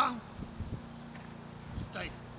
タンした